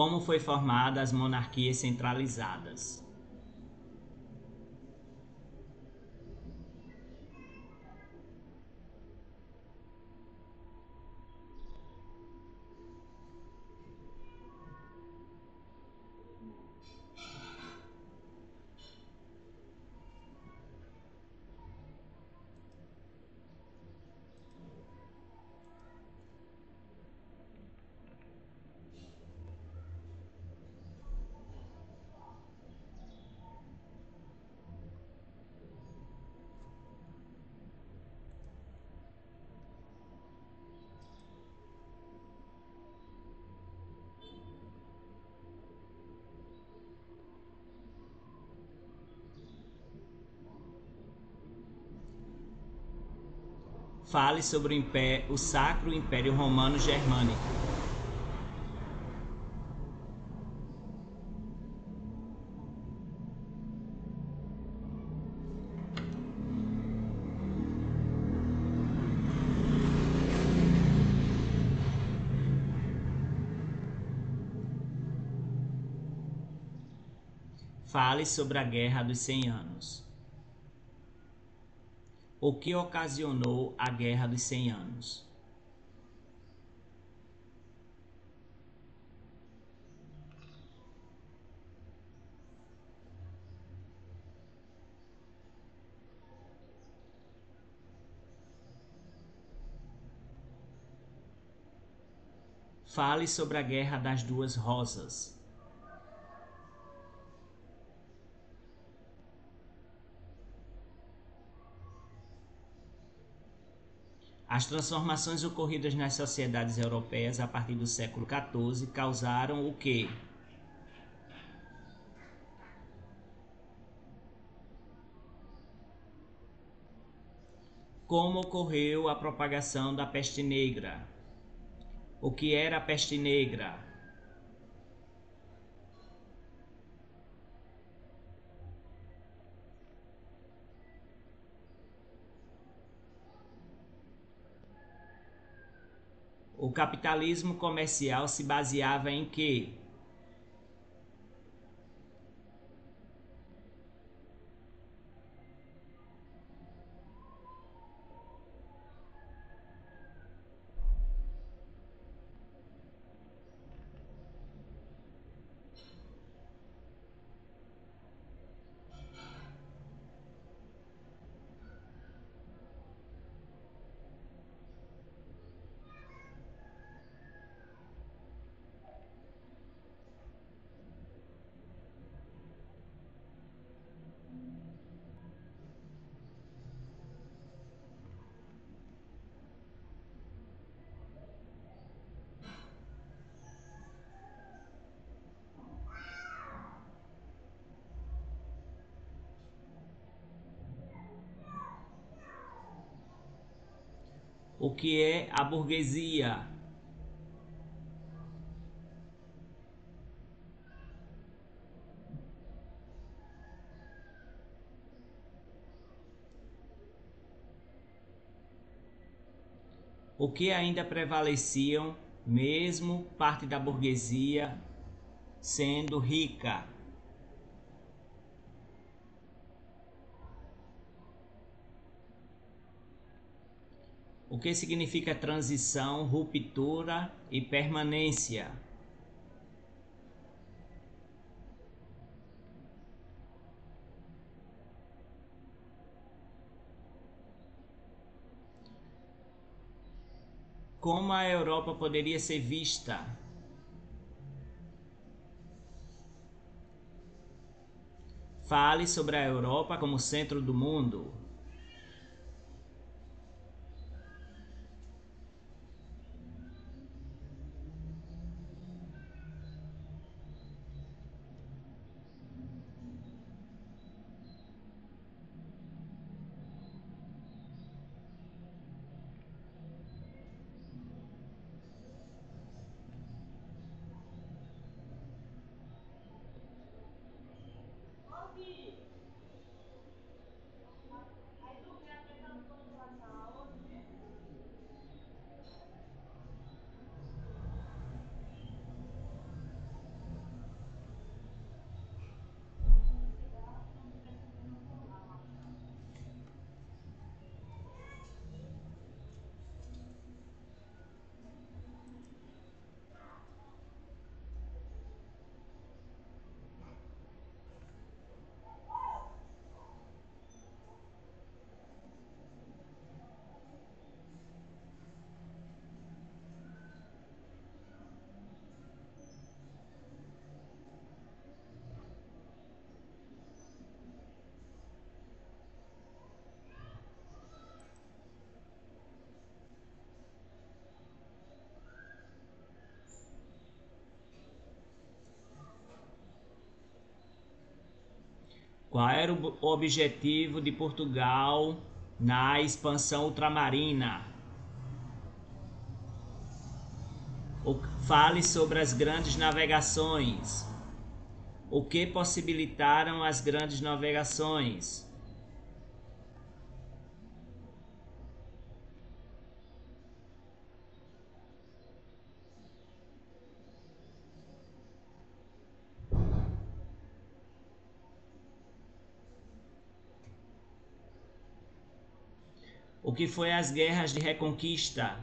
Como foi formada as monarquias centralizadas? Fale sobre o, império, o Sacro Império Romano Germânico. Fale sobre a Guerra dos Cem Anos o que ocasionou a Guerra dos Cem Anos. Fale sobre a Guerra das Duas Rosas. As transformações ocorridas nas sociedades europeias a partir do século XIV causaram o quê? Como ocorreu a propagação da peste negra? O que era a peste negra? O capitalismo comercial se baseava em quê? O que é a burguesia. O que ainda prevaleciam, mesmo parte da burguesia sendo rica. O que significa transição, ruptura e permanência? Como a Europa poderia ser vista? Fale sobre a Europa como centro do mundo. Qual era o objetivo de Portugal na expansão ultramarina? Fale sobre as grandes navegações. O que possibilitaram as grandes navegações? O que foi as guerras de reconquista?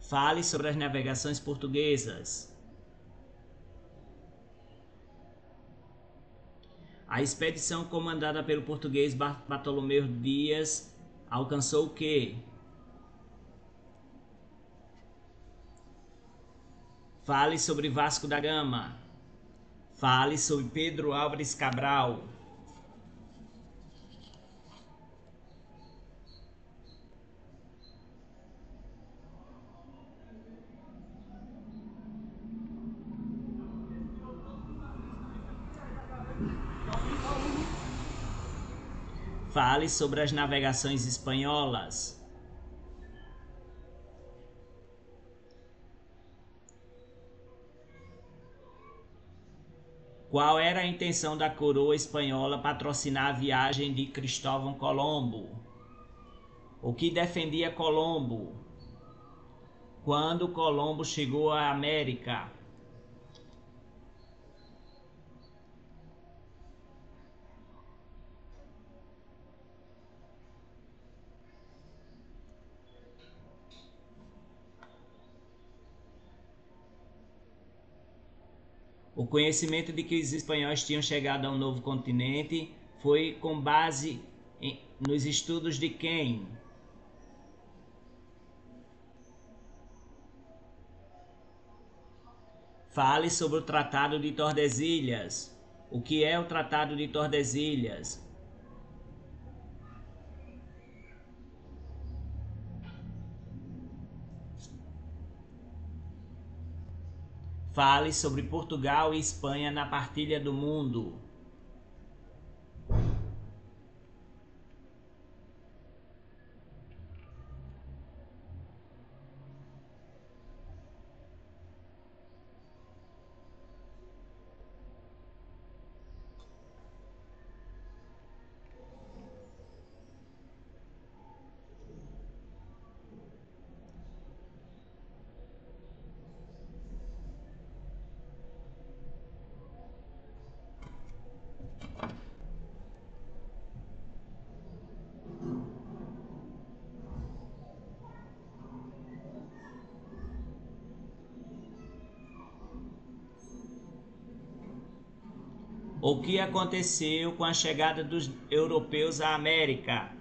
Fale sobre as navegações portuguesas. A expedição comandada pelo português Bartolomeu Dias alcançou o quê? Fale sobre Vasco da Gama. Fale sobre Pedro Álvares Cabral. Fale sobre as navegações espanholas. Qual era a intenção da coroa espanhola patrocinar a viagem de Cristóvão Colombo? O que defendia Colombo? Quando Colombo chegou à América? O conhecimento de que os espanhóis tinham chegado a um novo continente foi com base em, nos estudos de quem? Fale sobre o Tratado de Tordesilhas. O que é o Tratado de Tordesilhas? Fale sobre Portugal e Espanha na partilha do mundo. O que aconteceu com a chegada dos europeus à América?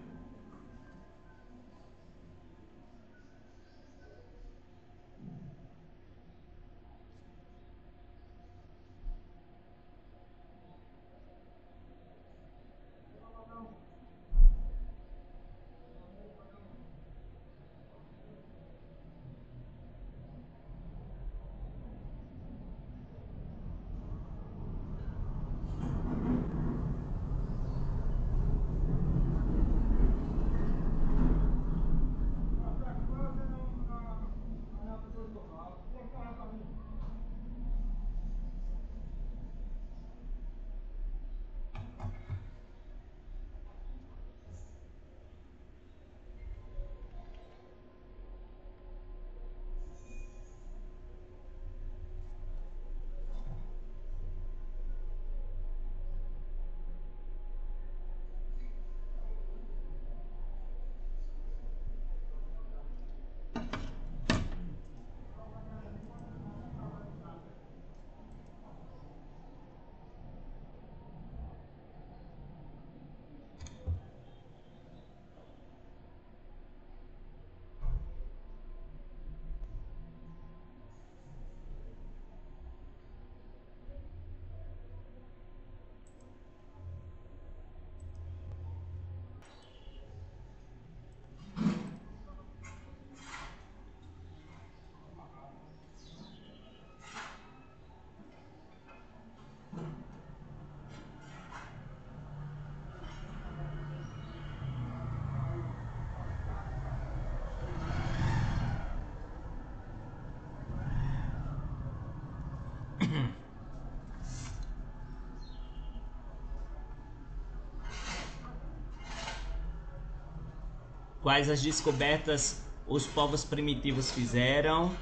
Quais as descobertas os povos primitivos fizeram?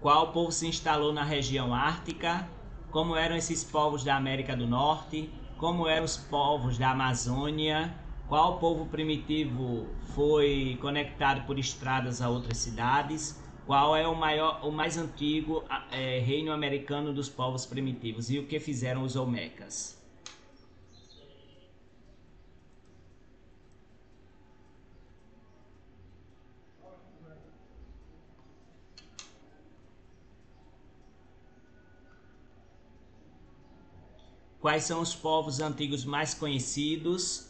Qual povo se instalou na região ártica? Como eram esses povos da América do Norte? Como eram os povos da Amazônia? Qual povo primitivo foi conectado por estradas a outras cidades? Qual é o maior, o mais antigo é, reino americano dos povos primitivos? E o que fizeram os Olmecas? Quais são os povos antigos mais conhecidos?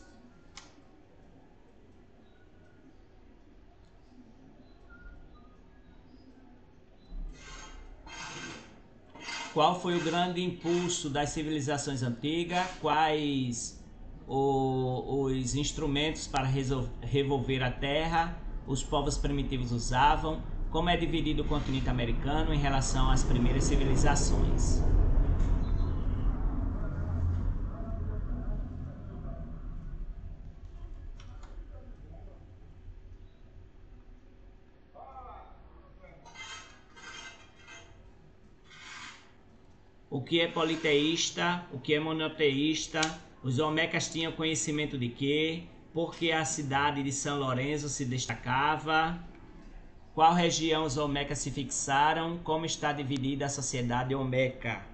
Qual foi o grande impulso das civilizações antigas? Quais o, os instrumentos para revolver a Terra os povos primitivos usavam? Como é dividido o continente americano em relação às primeiras civilizações? O que é politeísta, o que é monoteísta, os Olmecas tinham conhecimento de quê, porque a cidade de São Lourenço se destacava, qual região os Olmecas se fixaram, como está dividida a sociedade Olmeca.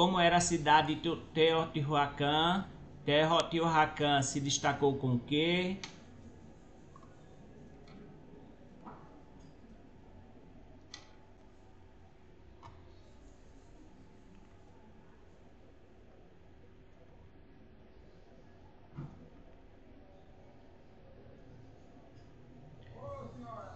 Como era a cidade de Teotihuacan. Teotihuacan se destacou com o quê?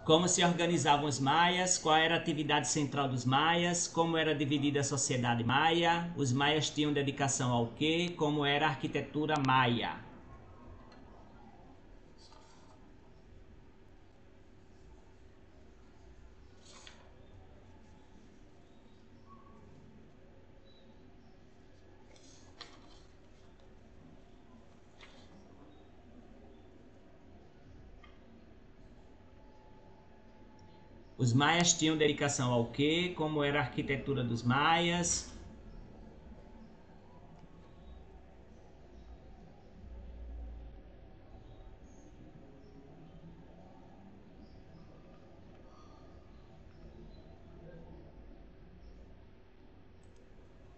Como se organizavam os maias, qual era a atividade central dos maias, como era dividida a sociedade maia, os maias tinham dedicação ao quê, como era a arquitetura maia. Os maias tinham dedicação ao quê? Como era a arquitetura dos maias?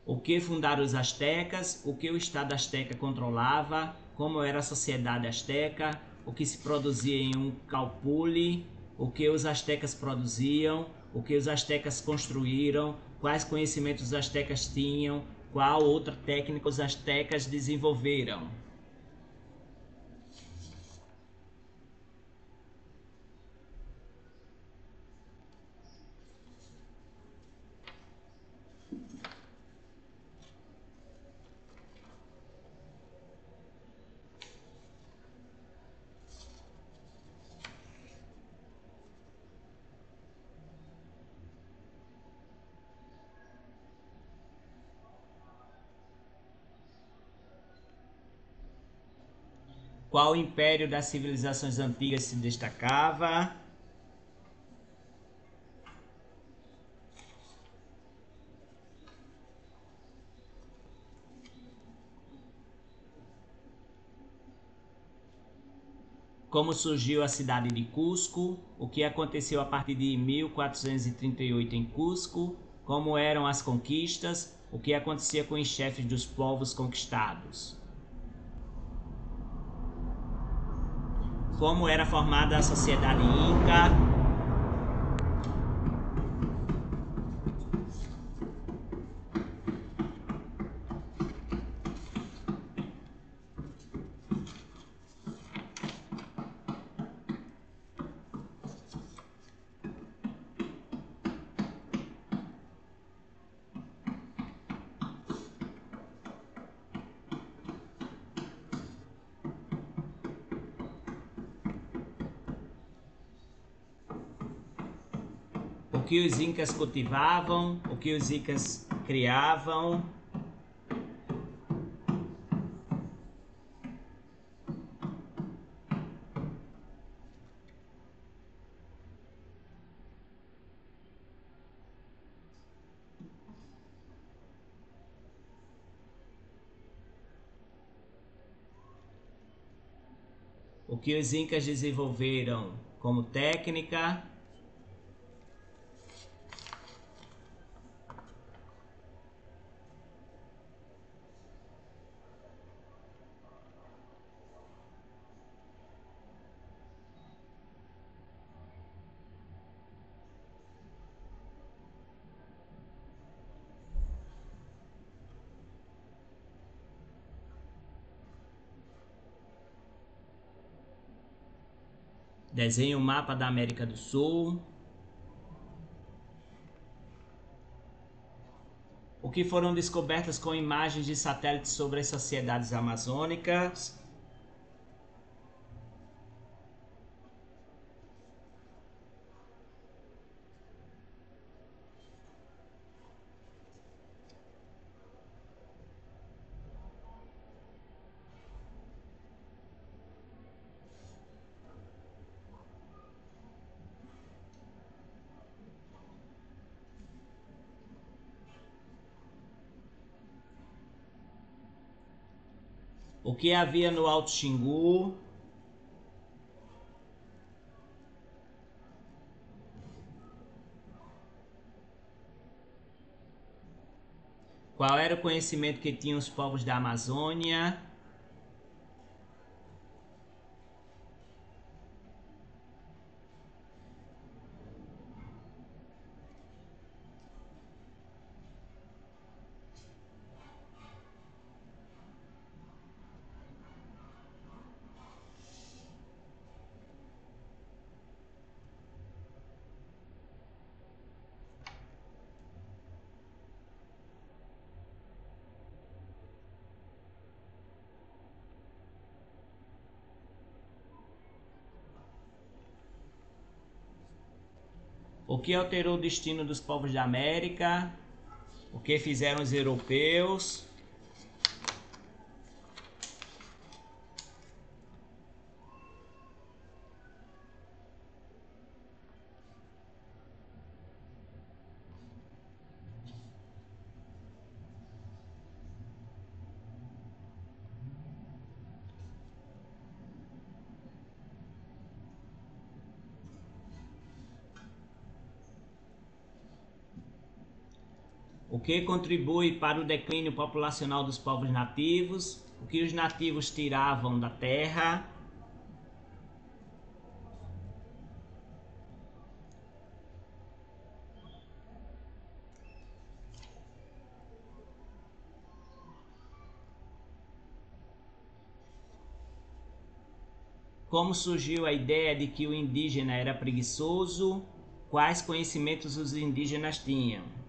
O que fundaram os astecas? O que o Estado asteca controlava? Como era a sociedade asteca? O que se produzia em um calpule? O que os astecas produziam, o que os astecas construíram, quais conhecimentos os astecas tinham, qual outra técnica os astecas desenvolveram. Qual império das civilizações antigas se destacava? Como surgiu a cidade de Cusco? O que aconteceu a partir de 1438 em Cusco? Como eram as conquistas? O que acontecia com os chefes dos povos conquistados? Como era formada a sociedade inca, que os incas cultivavam, o que os incas criavam. O que os incas desenvolveram como técnica, Desenhe o um mapa da América do Sul. O que foram descobertas com imagens de satélites sobre as sociedades amazônicas. Que havia no Alto Xingu? Qual era o conhecimento que tinham os povos da Amazônia? O que alterou o destino dos povos da América? O que fizeram os europeus? O que contribui para o declínio populacional dos povos nativos, o que os nativos tiravam da terra. Como surgiu a ideia de que o indígena era preguiçoso? Quais conhecimentos os indígenas tinham?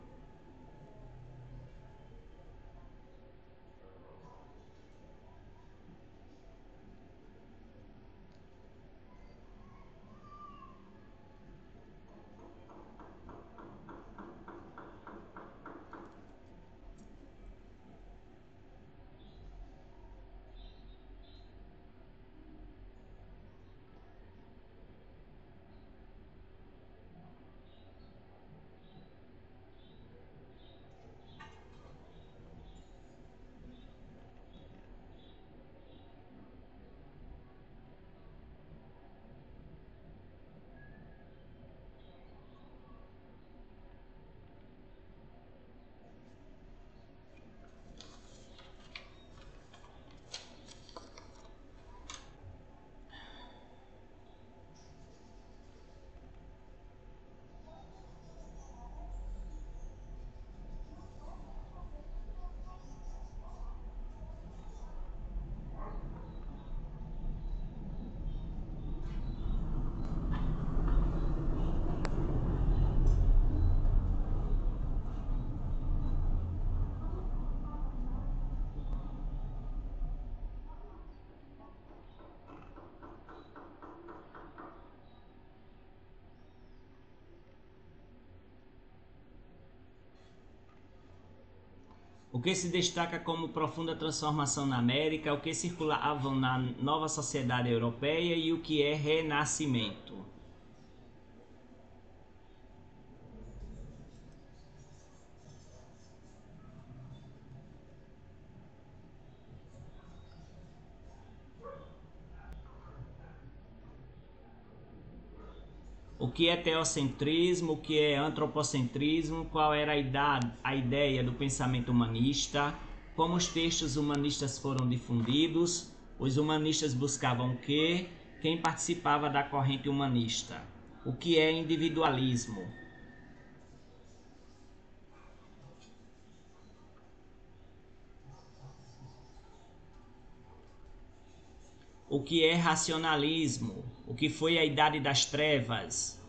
O que se destaca como profunda transformação na América, o que circulavam na nova sociedade europeia e o que é renascimento. o que é teocentrismo, o que é antropocentrismo, qual era a, idade, a ideia do pensamento humanista, como os textos humanistas foram difundidos, os humanistas buscavam o quê, quem participava da corrente humanista, o que é individualismo. O que é racionalismo? O que foi a idade das trevas?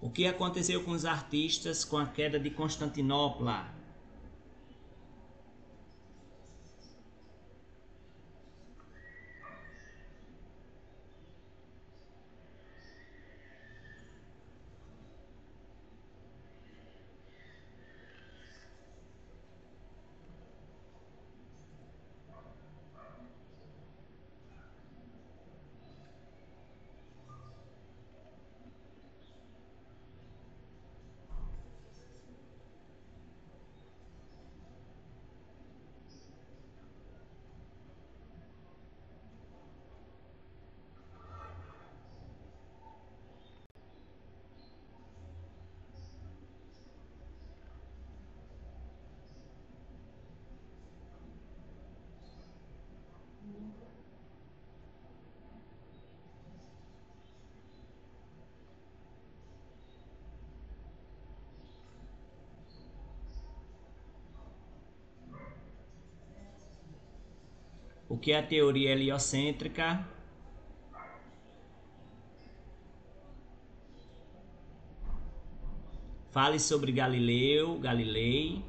O que aconteceu com os artistas com a queda de Constantinopla? O que é a teoria heliocêntrica. Fale sobre Galileu, Galilei.